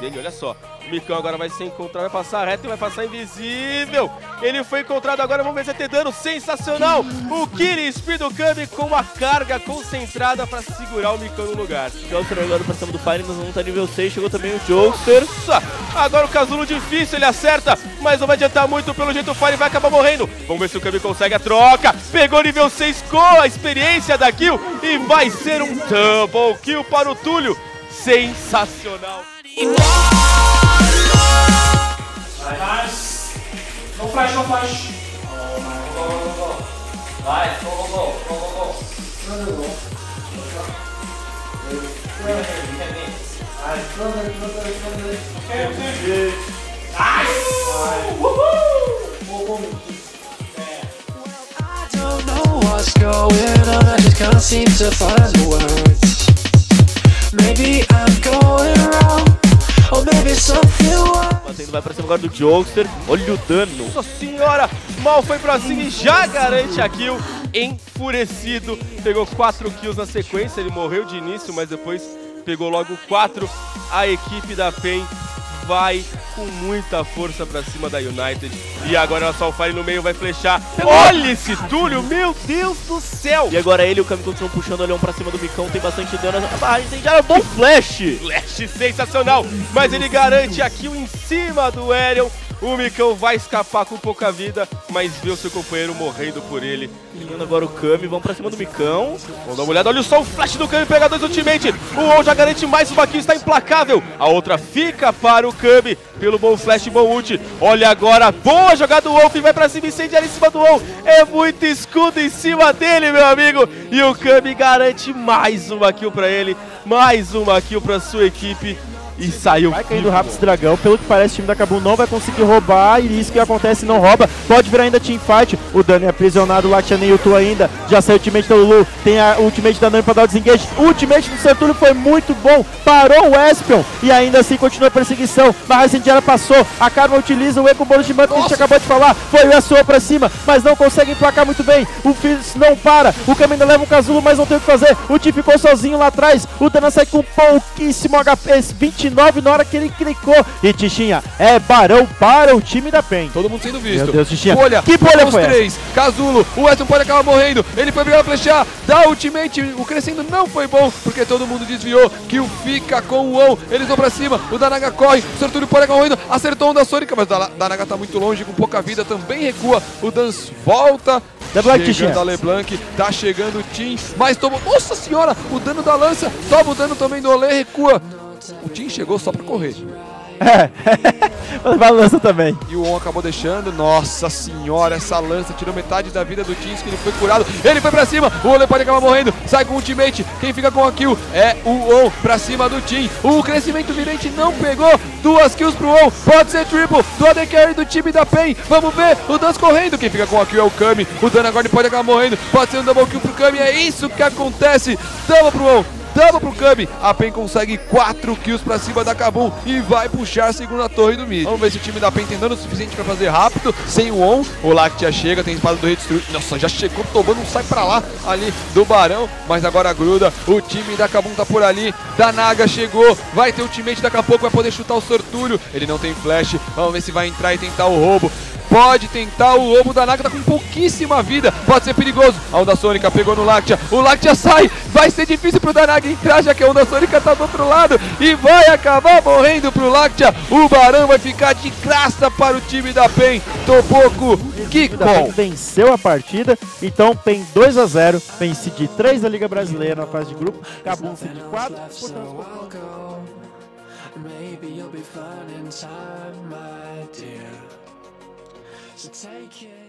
dele, olha só. O Micão agora vai se encontrar, vai passar reto e vai passar invisível. Ele foi encontrado agora, vamos ver se vai ter dano sensacional. O Kiri Speed do Kami com a carga concentrada pra segurar o Micão no lugar. Joker agora pra cima do Fire, nós vamos tá nível 6, chegou também o Joker. Nossa, agora o Casulo difícil, ele acerta, mas não vai adiantar muito, pelo jeito o Fire vai acabar morrendo. Vamos ver se o Kami consegue a troca. Pegou nível 6 com a experiência da kill e vai ser um double kill para o Túlio. Sensacional. Nice. No flash, no flash. Nice, go, go, go, go, go, go. Can win, we can win. Okay, okay. Nice. Woohoo. I don't know what's going on, I just can't seem to find the words. Jokester. Olha o dano. Nossa senhora, mal foi pra cima e já garante a kill. Enfurecido, pegou 4 kills na sequência. Ele morreu de início, mas depois pegou logo 4. A equipe da PEN vai com muita força pra cima da United. E agora a Salfire no meio vai flechar. Olha esse Túlio, meu Deus do céu! E agora ele e o Kami continuam puxando o Leão pra cima do Micão. Tem bastante dano. A barragem incendiária, bom flash. Flash sensacional, mas ele garante a kill em cima do Aerion. O Micão vai escapar com pouca vida, mas vê o seu companheiro morrendo por ele. Eliminando agora o Kami. Vamos pra cima do Micão. Vamos dar uma olhada, olha só o flash do Kami, pega dois ultimate. O On já garante mais uma kill, está implacável. A outra fica para o Kami, pelo bom flash bom ult. Olha agora, boa jogada do Wolf, vai pra cima, incendiar em cima do On. É muito escudo em cima dele, meu amigo. E o Kami garante mais uma kill pra ele, mais uma kill pra sua equipe. E saiu Vai caindo rápido esse dragão. Pelo que parece, o time da Kabum não vai conseguir roubar. E isso que acontece, não rouba. Pode virar ainda teamfight. O Dani é aprisionado. O Latia nem Yutu ainda. Já saiu o ultimate da Lulu. Tem a ultimate da Nami pra dar o desengage. O ultimate do Sertúlio foi muito bom. Parou o Espion. E ainda assim continua a perseguição. Barra incendiária passou. A Karma utiliza o Eco bônus de mana que a gente acabou de falar. Foi o Yasuo pra cima. Mas não consegue emplacar muito bem. O Fizz não para. O ainda leva um casulo, mas não tem o que fazer. O Tim ficou sozinho lá atrás. O Dana sai com pouquíssimo HP. 29 na hora que ele clicou. E Tichinha é barão para o time da PEN. Todo mundo sendo visto. Meu Deus, Tichinha. Bolha. Que bolha foi essa? três. Casulo. O Weston pode acabar morrendo. Ele foi brigar a flechar. Dá ultimate. O crescendo não foi bom. Porque todo mundo desviou. Kill fica com o On. Eles vão pra cima. O Danaga corre. O Sertúlio pode acabar morrendo. Acertou um da Sônica. Mas o Dana- Danaga tá muito longe. Com pouca vida. Também recua. O Dance volta. LeBlanc, chegando Tichinha. a LeBlanc, tá chegando o Tim, mas tomou. Nossa senhora! O dano da lança, toma o dano também do Olê, recua. O Tim chegou só pra correr. É. Levar a lança também. E o On acabou deixando. Nossa senhora, essa lança tirou metade da vida do Tim, que ele foi curado. Ele foi pra cima. O Olê pode acabar morrendo. Sai com o ultimate. Quem fica com a kill é o On pra cima do Tim. O crescimento virente não pegou. Duas kills pro On. Pode ser triple do AD Carry do time da PEN. Vamos ver o Dance correndo. Quem fica com a kill é o Kami. O Dan agora pode acabar morrendo. Pode ser um double kill pro Kami. É isso que acontece. Double pro On. Double pro Kami. A PEN consegue 4 kills pra cima da Kabum e vai puxar a segunda torre do mid. Vamos ver se o time da PEN tem dano suficiente pra fazer rápido. Sem o On, o Lactia chega, tem espada do Rei. Nossa, já chegou tomando um sai pra lá ali do Barão, mas agora gruda. O time da Kabum tá por ali. Da Naga chegou, vai ter ultimate daqui a pouco, vai poder chutar o Sortúrio. Ele não tem flash, vamos ver se vai entrar e tentar o roubo. Pode tentar o lobo da Naga, tá com pouquíssima vida. Pode ser perigoso. A onda Sônica pegou no Lactia. O Lactia sai. Vai ser difícil pro Danaga entrar, já que a onda Sônica tá do outro lado. E vai acabar morrendo pro Lactia. O Barão vai ficar de graça para o time da PEN. Topoco, que PEN bom. venceu a partida, então PEN 2 a 0 vence de 3 da Liga Brasileira na fase de grupo, Cabum de 4, So I'll go. Maybe you'll be fine in time, my dear. So take it.